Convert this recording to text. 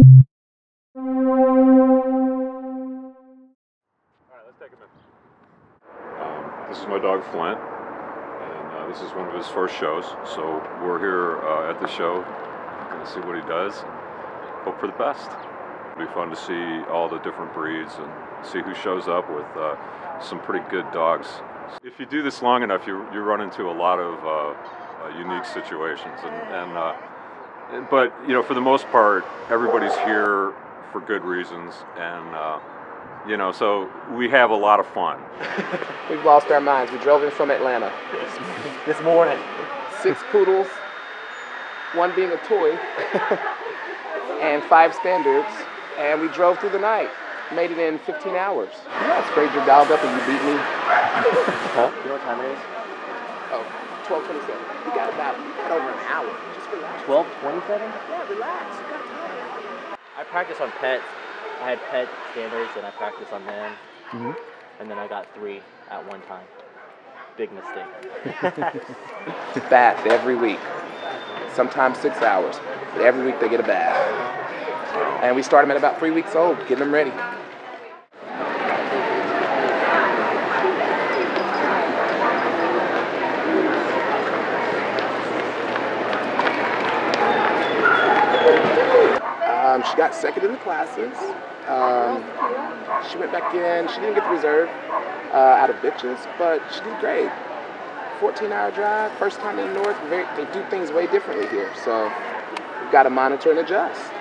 Um, this is my dog Flint, and uh, this is one of his first shows. So we're here uh, at the show, to see what he does. Hope for the best. It'll be fun to see all the different breeds and see who shows up with uh, some pretty good dogs. If you do this long enough, you, you run into a lot of uh, uh, unique situations, and, and uh, but you know, for the most part, everybody's here for good reasons, and uh, you know, so we have a lot of fun. We've lost our minds. We drove in from Atlanta. This morning. Six poodles, one being a toy, and five standards. And we drove through the night. Made it in 15 hours. Yeah, sprayed your dialed up and you beat me. Huh? You know what time it is? Oh, 1227. You got about you got over an hour. Just relax. 1227? Yeah, relax. You got time. I practice on pets. I had pet standards and I practice on them. Mhm. And then I got three at one time. Big mistake. Bath every week. Sometimes six hours. But every week they get a bath. And we start them at about three weeks old, getting them ready. Um, she got second in the classes. Um, she went back in. She didn't get the reserve uh, out of bitches, but she did great. 14 hour drive, first time in the north. Very, they do things way differently here, so we've got to monitor and adjust.